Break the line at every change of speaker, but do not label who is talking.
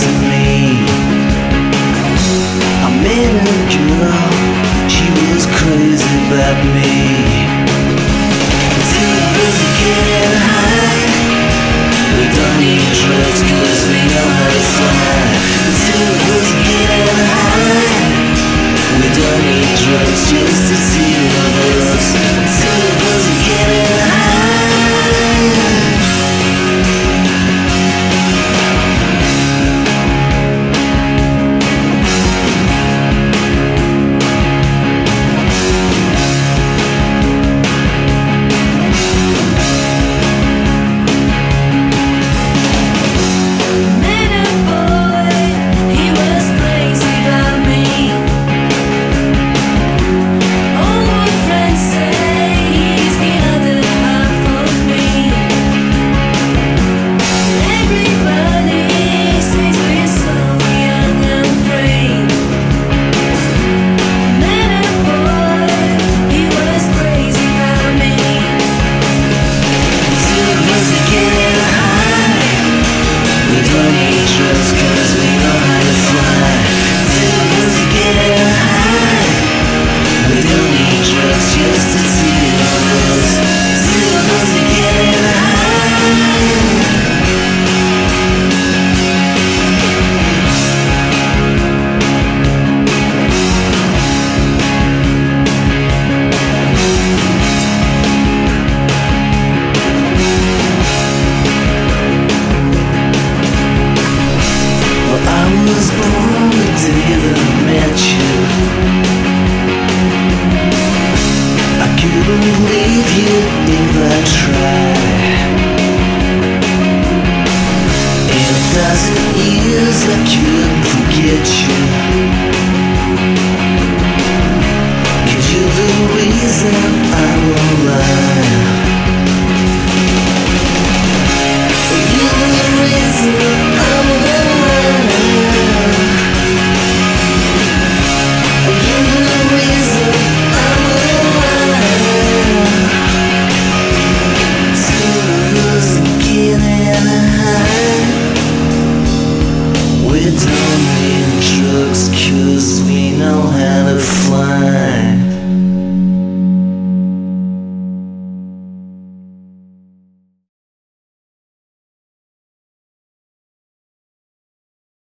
to me. I met a girl, she was crazy about me.
And
to fly.